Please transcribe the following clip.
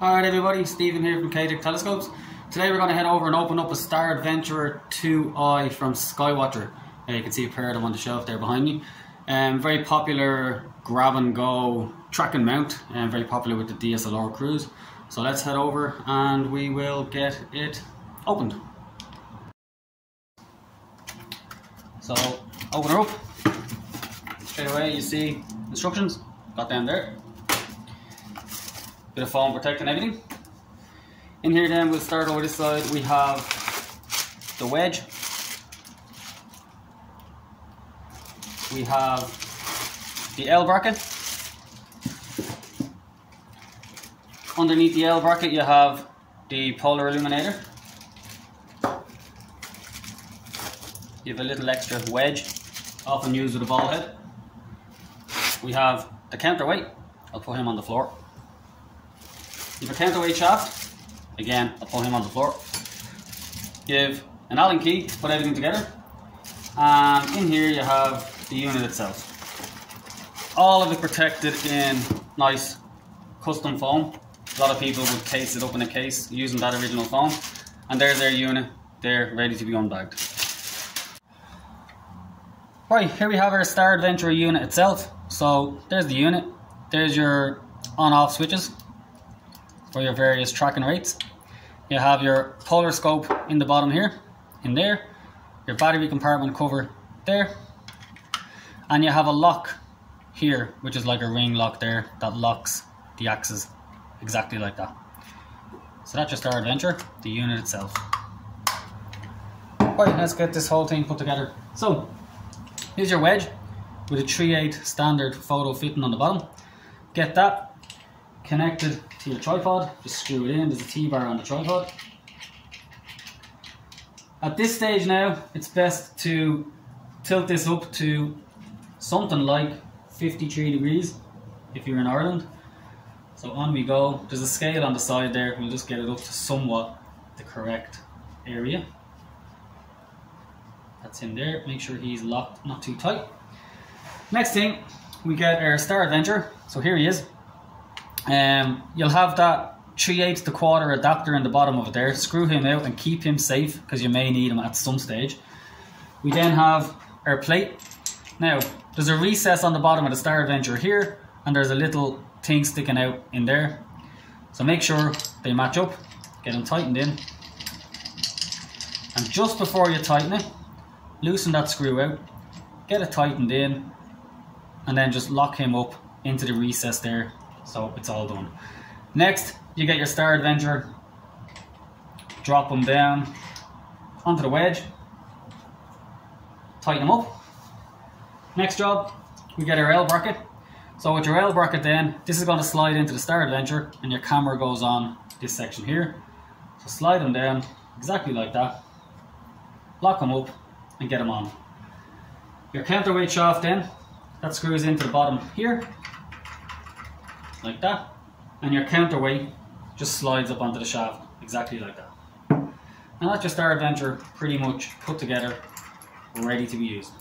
Alright everybody, Stephen here from KTEC Telescopes. Today we're going to head over and open up a Star Adventurer 2i from Skywatcher. Uh, you can see a pair of them on the shelf there behind me. Um, very popular grab and go track and mount and um, very popular with the DSLR crews. So let's head over and we will get it opened. So open her up. Straight away you see instructions, got down there bit of foam protecting everything. In here then we'll start over this side we have the wedge. We have the L bracket. Underneath the L bracket you have the polar illuminator. You have a little extra wedge, often used with a ball head. We have the counterweight. I'll put him on the floor. Have a counterweight shaft. Again, I'll pull him on the floor. Give an Allen key put everything together. And in here you have the unit itself. All of it protected in nice custom foam. A lot of people would case it up in a case using that original foam. And there's their unit. They're ready to be unbagged. Right, here we have our Star Adventurer unit itself. So there's the unit. There's your on-off switches for your various tracking rates. You have your polar scope in the bottom here, in there, your battery compartment cover there, and you have a lock here, which is like a ring lock there that locks the axis exactly like that. So that's just our adventure, the unit itself. Right, let's get this whole thing put together. So, here's your wedge with a 3/8 standard photo fitting on the bottom. Get that connected to your tripod. Just screw it in. There's a T-bar on the tripod. At this stage now, it's best to tilt this up to something like 53 degrees if you're in Ireland. So on we go. There's a scale on the side there. We'll just get it up to somewhat the correct area. That's in there. Make sure he's locked, not too tight. Next thing, we get our Star Adventurer. So here he is. Um, you'll have that 3 8 to quarter adapter in the bottom of it there. Screw him out and keep him safe because you may need him at some stage. We then have our plate. Now, there's a recess on the bottom of the Star Adventurer here and there's a little thing sticking out in there. So make sure they match up, get them tightened in. And just before you tighten it, loosen that screw out, get it tightened in, and then just lock him up into the recess there so it's all done. Next, you get your Star Adventurer, drop them down onto the wedge, tighten them up. Next job, we get our L bracket. So with your L bracket then, this is going to slide into the Star Adventurer and your camera goes on this section here. So slide them down exactly like that, lock them up and get them on. Your counterweight shaft then, that screws into the bottom here like that. And your counterweight just slides up onto the shaft, exactly like that. And that's just our adventure pretty much put together, ready to be used.